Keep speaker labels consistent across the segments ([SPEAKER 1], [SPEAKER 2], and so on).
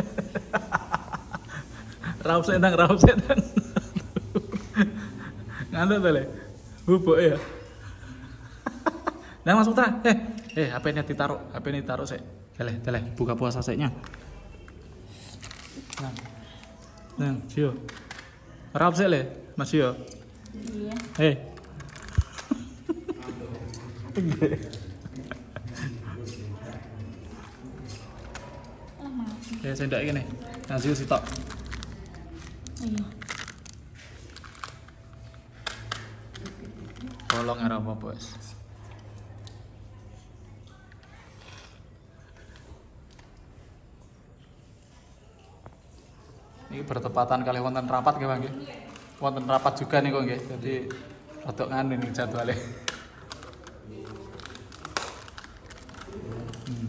[SPEAKER 1] Raup senang, raup senang. Ngantuk tuh le. Bubuk ya. Nah Mas Putra, eh, eh HP-nya ditaruh, HP ini ditaruh sih. Tele, tele, buka puasa seknya. Nah, nah, Sio. Raup sih le, Mas Sio.
[SPEAKER 2] Iya.
[SPEAKER 1] Eh.
[SPEAKER 2] Ah, mati.
[SPEAKER 1] Ya gini. Nah, Sio sitok.
[SPEAKER 2] Iya.
[SPEAKER 1] Tolong era apa, Bos? Ini bertepatan kali wonten rapat nggih, Bang nggih. Wonten rapat juga nih kok nggih. Jadi rodok nganu nih jadwalnya. Hmm.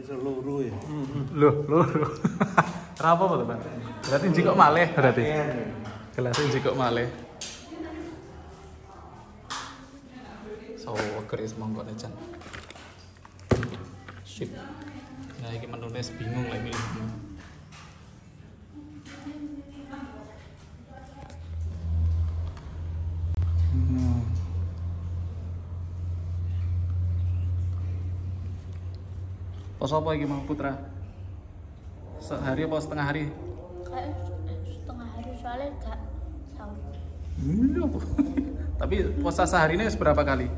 [SPEAKER 3] Bisa luru ya.
[SPEAKER 1] Loh, loh. Rapo apa tuh, Pak? Berarti jikok malih berarti. Gelasnya jikok malih. So, keris monggo jan. Sip. Nah, iki menulis bingung lah milih. Hmm. Pos apa iki Mang Putra? Sehari apa setengah hari?
[SPEAKER 2] Kayak setengah hari soalnya gak sahur.
[SPEAKER 1] Iya. Tapi puasa sehari ini seberapa kali?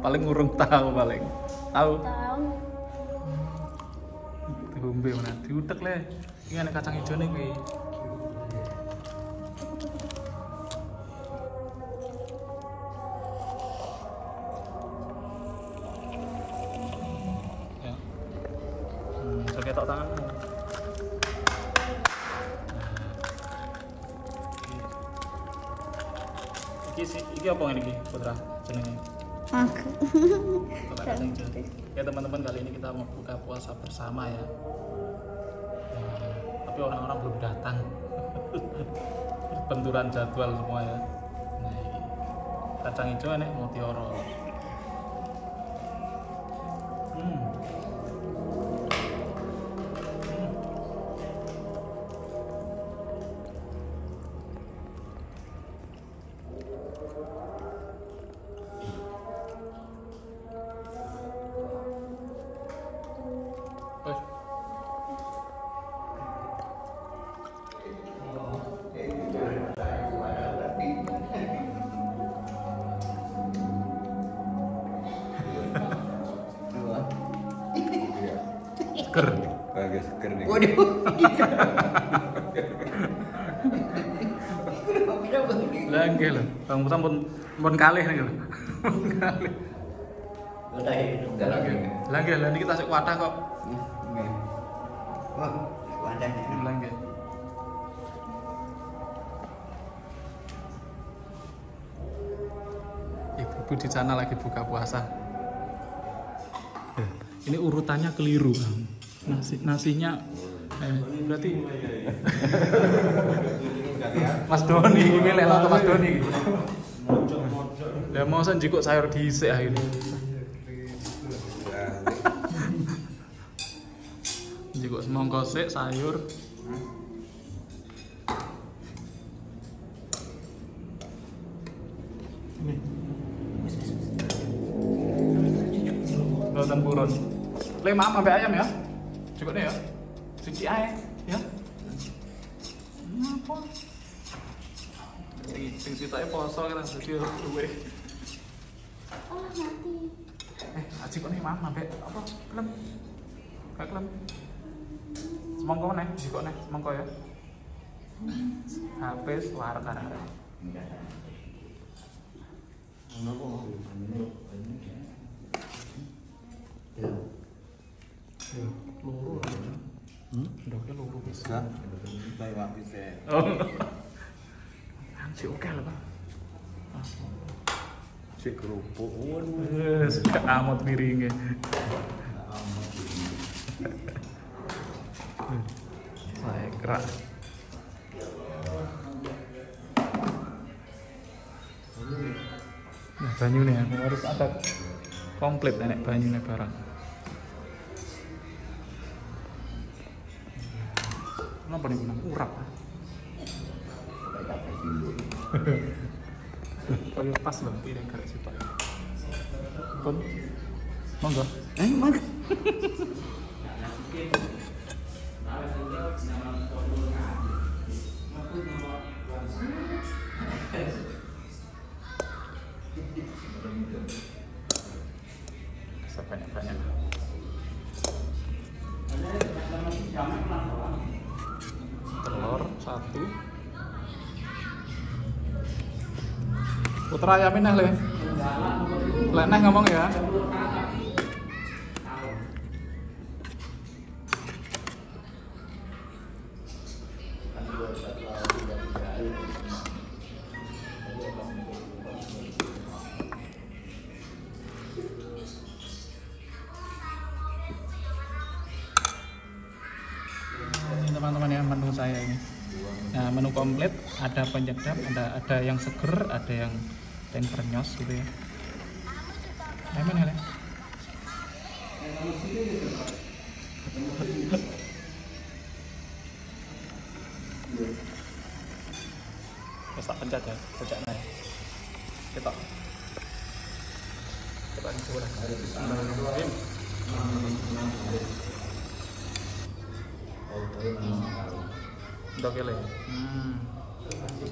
[SPEAKER 1] Paling ngurung tahu paling. Tahu.
[SPEAKER 2] Tahu.
[SPEAKER 1] Diombe mana? Diutek le. Ini ada kacang hijau nih Iki sih, iki apa ini iki, Putra? Jenenge.
[SPEAKER 2] Aku.
[SPEAKER 1] Ya teman-teman kali ini kita mau buka puasa bersama ya. Nah, tapi orang-orang belum datang. Benturan jadwal semua ya. Nah, ini. kacang hijau nih Mutioro. Hmm. Seger.
[SPEAKER 3] Agak seger nih.
[SPEAKER 1] Lah nggih lho. Bang Putra pun pun kalih nih kalih. Lah nggih, lah niki tasik wadah kok. Lah nggih. Ibu-ibu di sana lagi buka puasa. Ini urutannya keliru. Nasi nasinya eh, berarti Mas Doni milih lah Mas Doni. Lah mau sen jikuk sayur dhisik akhirnya. Jikuk semongko sik sayur. Ini. Lautan buron. Maaf sampai ayam ya. Cukup nih ya. Cuci air ya. Apa? Sing sing sitoke poso kan dadi luwe.
[SPEAKER 2] Oh, mati.
[SPEAKER 1] Eh, aji kok nih mama mbek apa? Kelem. Kayak kelem. Semongko jiko nih, semongko ya. HP suara karare. Loro. Hmm? Ndoknya loro. Oh. Si oke lah, Pak.
[SPEAKER 3] Cek kerupuk. Waduh.
[SPEAKER 1] Piringnya. Saya kerak. banyu nih harus ada komplit nenek banyu nih barang kenapa nih benang urap Kayak pas loh, ini karek sih pak. Pun, monggo.
[SPEAKER 3] Eh, mana?
[SPEAKER 1] Sebanyak-banyak. Telur Putra ayamin neh le. Lek ngomong ya. Teman-teman ya menu saya ini. Nah, menu komplit ada penyedap, ada ada yang seger, ada yang ada yang bernyos gitu ya. Lemon ya? Terus tak pencet ya, pencetnya ya. Kita. Kita ini coba. Bismillahirrahmanirrahim. Udah kele. Hmm.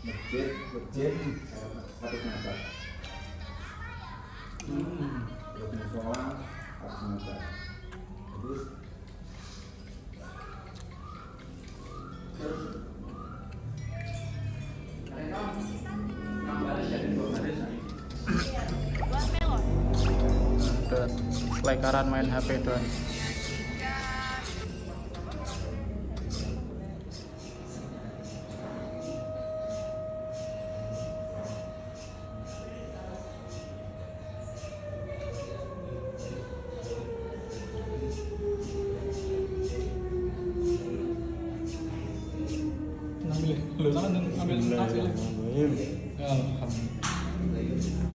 [SPEAKER 3] Masjid, masjid, satu meter.
[SPEAKER 1] Hmm.
[SPEAKER 3] Terus musola, satu meter. Terus.
[SPEAKER 1] Lekaran main HP ngambil nasi.
[SPEAKER 3] Bismillahirrahmanirrahim.
[SPEAKER 1] Alhamdulillah.